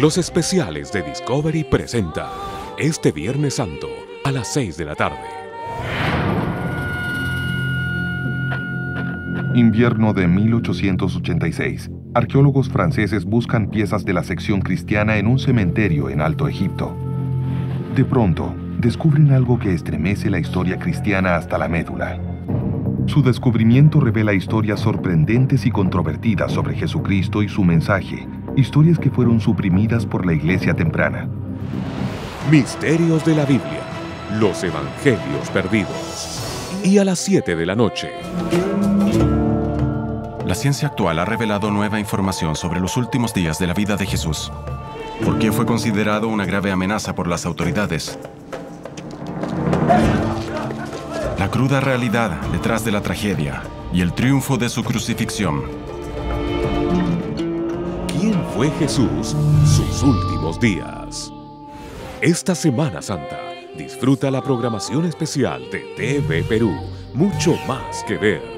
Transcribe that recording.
Los especiales de Discovery presenta este Viernes Santo a las 6 de la tarde. Invierno de 1886. Arqueólogos franceses buscan piezas de la sección cristiana en un cementerio en Alto Egipto. De pronto, descubren algo que estremece la historia cristiana hasta la médula. Su descubrimiento revela historias sorprendentes y controvertidas sobre Jesucristo y su mensaje, historias que fueron suprimidas por la iglesia temprana. Misterios de la Biblia, los Evangelios perdidos. Y a las 7 de la noche. La ciencia actual ha revelado nueva información sobre los últimos días de la vida de Jesús. ¿Por qué fue considerado una grave amenaza por las autoridades? La cruda realidad detrás de la tragedia y el triunfo de su crucifixión. ¿Quién fue Jesús sus últimos días? Esta Semana Santa, disfruta la programación especial de TV Perú, mucho más que ver.